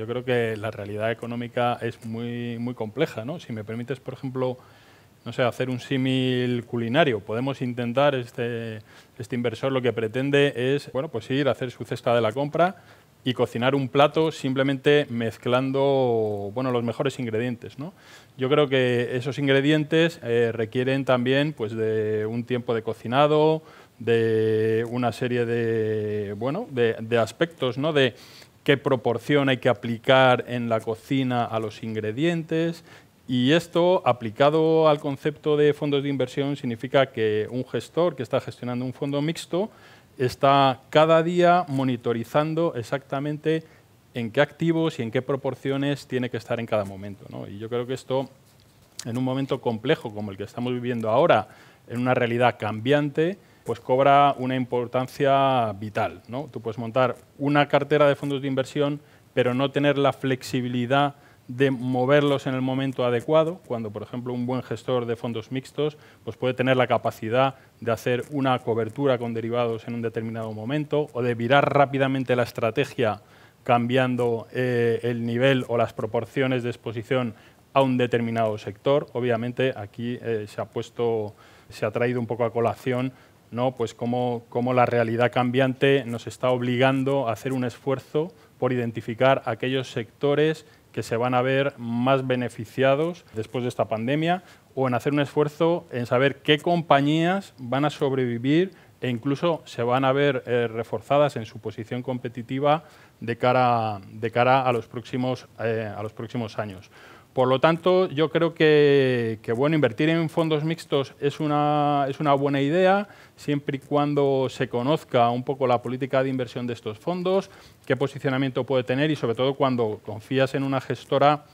Yo creo que la realidad económica es muy, muy compleja. ¿no? Si me permites, por ejemplo, no sé, hacer un símil culinario. Podemos intentar, este, este inversor lo que pretende es bueno, pues ir a hacer su cesta de la compra y cocinar un plato simplemente mezclando bueno, los mejores ingredientes. ¿no? Yo creo que esos ingredientes eh, requieren también pues, de un tiempo de cocinado, de una serie de, bueno, de, de aspectos, ¿no? de qué proporción hay que aplicar en la cocina a los ingredientes, y esto, aplicado al concepto de fondos de inversión, significa que un gestor que está gestionando un fondo mixto está cada día monitorizando exactamente en qué activos y en qué proporciones tiene que estar en cada momento. Y yo creo que esto, en un momento complejo como el que estamos viviendo ahora, en una realidad cambiante, pues cobra una importancia vital. ¿no? Tú puedes montar una cartera de fondos de inversión, pero no tener la flexibilidad de moverlos en el momento adecuado, cuando por ejemplo un buen gestor de fondos mixtos pues puede tener la capacidad de hacer una cobertura con derivados en un determinado momento o de virar rápidamente la estrategia cambiando eh, el nivel o las proporciones de exposición a un determinado sector. Obviamente aquí eh, se ha puesto, se ha traído un poco a colación ¿no? pues cómo, cómo la realidad cambiante nos está obligando a hacer un esfuerzo por identificar aquellos sectores que se van a ver más beneficiados después de esta pandemia o en hacer un esfuerzo en saber qué compañías van a sobrevivir e incluso se van a ver eh, reforzadas en su posición competitiva de cara, de cara a, los próximos, eh, a los próximos años. Por lo tanto, yo creo que, bueno, invertir en fondos mixtos es una, es una buena idea, siempre y cuando se conozca un poco la política de inversión de estos fondos, qué posicionamiento puede tener y sobre todo cuando confías en una gestora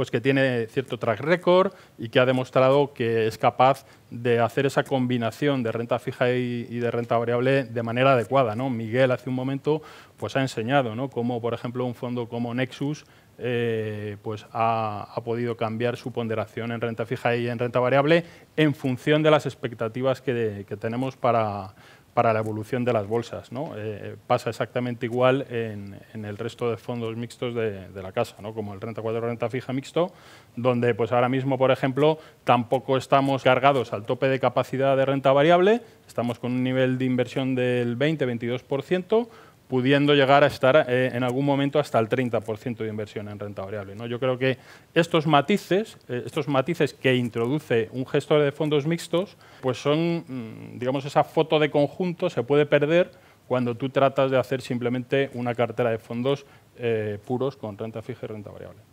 pues que tiene cierto track record y que ha demostrado que es capaz de hacer esa combinación de renta fija y, de renta variable de manera adecuada. ¿no? Miguel hace un momento pues ha enseñado ¿no? cómo, por ejemplo, un fondo como Nexus eh, pues ha, podido cambiar su ponderación en renta fija y en renta variable en función de las expectativas que, tenemos para, para, la evolución de las bolsas. ¿no? Eh, pasa exactamente igual en, el resto de fondos mixtos de, la casa, ¿no? como el renta 4 renta fija mixto, donde pues ahora mismo, por ejemplo, tampoco estamos cargados al tope de capacidad de renta variable, estamos con un nivel de inversión del 20-22%, pudiendo llegar a estar eh, en algún momento hasta el 30% de inversión en renta variable. ¿no? Yo creo que estos matices, eh, estos matices que introduce un gestor de fondos mixtos, pues son, mm, digamos, esa foto de conjunto se puede perder cuando tú tratas de hacer simplemente una cartera de fondos eh, puros con renta fija y renta variable.